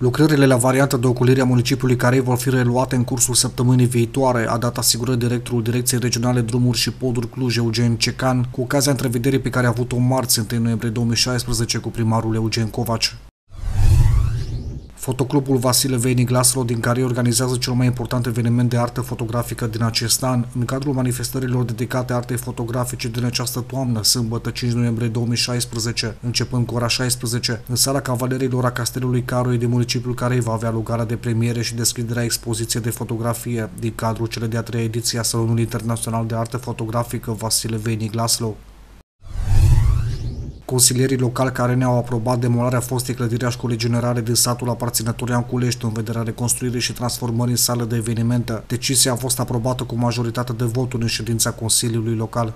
Lucrările la varianta de ocolire a municipiului Carei vor fi reluate în cursul săptămânii viitoare, a dat asigurări directorul Direcției Regionale Drumuri și Poduri Cluj, Eugen Cecan, cu ocazia întrevederii pe care a avut-o marți, 1 noiembrie 2016, cu primarul Eugen Covaci. Fotoclubul Vasile Veinic Laslo din care organizează cel mai important eveniment de artă fotografică din acest an, în cadrul manifestărilor dedicate artei fotografice din această toamnă, sâmbătă 5 noiembrie 2016, începând cu ora 16, în sala Cavalerilor a Castelului Caroi din municipiul care va avea lugar de premiere și deschiderea expoziției de fotografie din cadrul cele de-a treia ediție a Salonului Internațional de Artă Fotografică Vasile Veinic Laslo. Consilierii locali care ne-au aprobat demolarea fostei clădiri a școlii generale din satul aparținător Ianculești în vederea reconstruirii și transformării în sală de evenimente. Decizia a fost aprobată cu majoritate de voturi în ședința Consiliului Local.